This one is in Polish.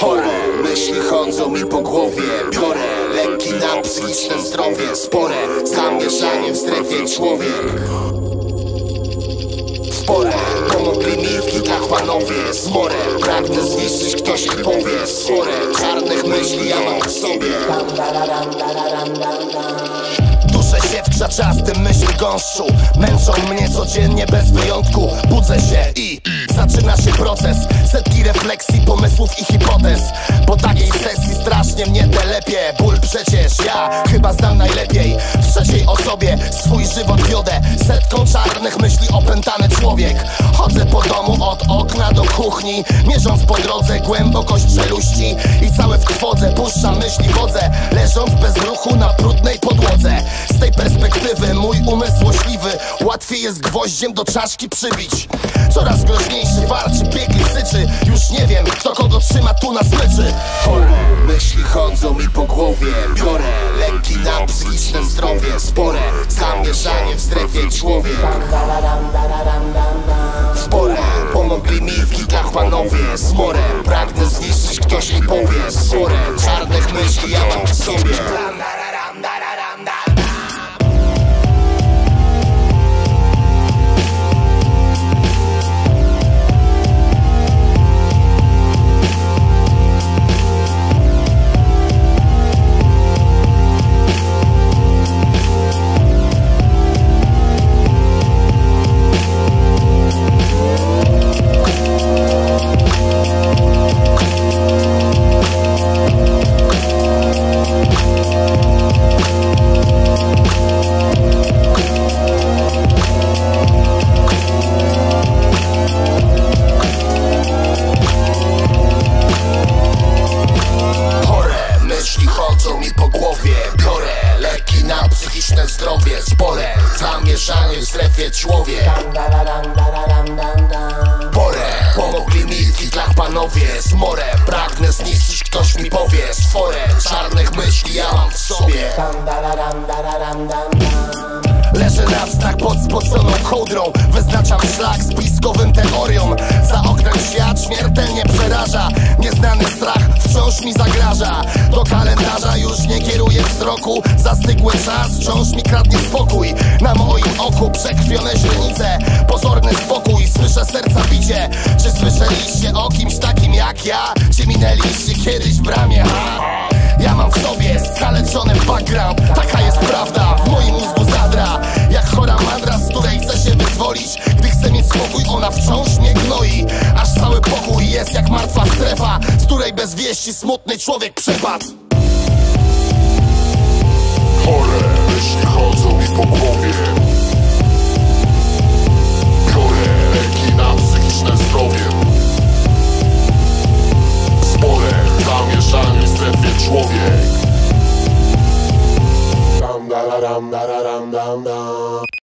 chore. Myśli chodzą mi po głowie. Biorę leki na psychiczne zdrowie. Spore. Zamieszanie w strefie człowiek. Spore konopli milki dla chłanowie Zmorę pragnę zniszczyć ktoś mi powie. Spore. Czarnych myśli ja mam w sobie. Duszę się w krzaczastym myśl gąszczu. Męczą mnie codziennie bez wyjątku. Budzę się i zaczyna się proces. Setki refleksji, pomysłów i hipotez. Po takiej sesji strasznie mnie telepie Ból przecież ja chyba znam najlepiej. W trzeciej osobie swój żywot wiodę. Setką czarnych myśli opętany człowiek. Chodzę po domu od okna do kuchni Mierząc po drodze głębokość czeluści I całe w trwodze puszczam myśli wodze Leżąc bez ruchu na brudnej Łatwiej jest gwoździem do czaszki przybić. Coraz groźniejszy warczy, biegli syczy. Już nie wiem kto kogo trzyma tu na smyczy. Chore myśli chodzą mi po głowie. Biorę leki na psychiczne zdrowie. Spore zamieszanie w strefie człowiek. Spore pomogli mi w kilkach panowie. Smore pragnę zniszczyć ktoś mi powie. Spore czarnych myśli ja mam w sobie w strefie człowiek. Porę pomogli mi w kitlach panowie. Smorę pragnę zniszczyć ktoś mi powie. Sforę czarnych myśli ja mam w sobie. Leżę na wstak pod spoconą kołdrą. Wyznaczam szlak z bliskowym teorią. Za oknem świat śmiertelnie przeraża. Nieznany strach wciąż mi zagraża. Do kalendarza już nie kieruję wzroku. Zastygły czas wciąż mi kradnie spokój przekrwione źrenice. Pozorny spokój, słyszę serca bicie. Czy słyszeliście o kimś takim jak ja? Czy minęliście kiedyś w bramie, ha? Ja mam w sobie skaleczony background. Taka jest prawda, w moim mózgu zadra. Jak chora mandra, z której chcę się wyzwolić. Gdy chcę mieć spokój, ona wciąż mnie gnoi. Aż cały pokój jest jak martwa strefa Z której bez wieści smutny człowiek przepadł. Chore myśli chodzą dam dam dam dam dam.